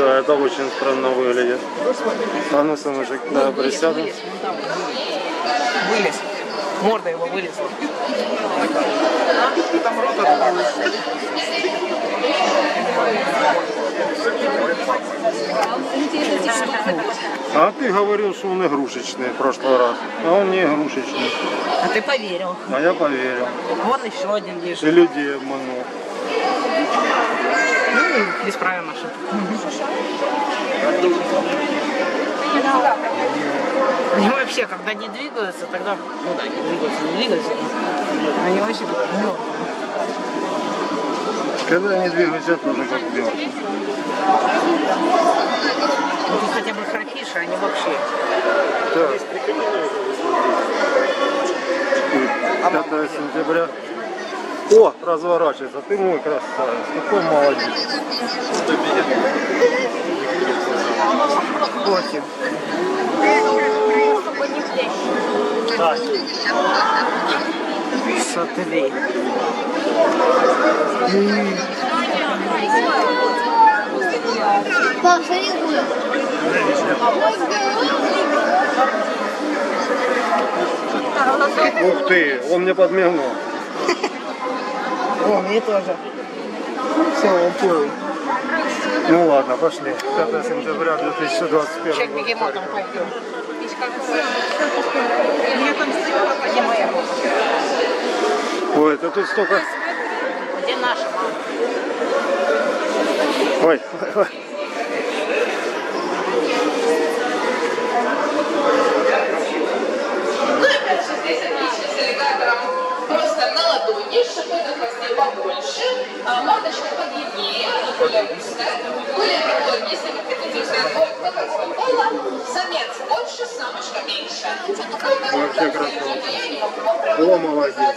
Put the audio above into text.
Да, это очень странно выглядит. А ну, сыночек, да, присядем. Вылез. Морда его вылезла. Там рот открыл. А ты говорил, что он игрушечный в прошлый раз. А он не игрушечный. А ты поверил. А я поверил. Вон еще один лежит. И людей обманул. Ну, исправим ошибку. Они вообще, когда не двигаются, тогда, ну да, не двигаются, не двигаются, они вообще мертвые. Когда они двигаются, тоже как мертвые. Ну, ты хотя бы храпишь, а они вообще. Так. 5 сентября. О, разворачивается. Ты мой красавец. Какой молодец. Смотри. Пап, смотри, будет. Ух ты, он мне подмигнул. О, мне тоже. Все, он понял. Ну ладно, пошли. 5 сентября Сейчас 2021 год. бегемотом пойдем. Ой, это тут столько... Где наша мама? Ой, ой, ой. На хвосте побольше, а мордочка подлиннее, она более узкая, более если вы хотите взять от какого пола. Самец больше, самочка меньше. Вообще прямо О, молодец.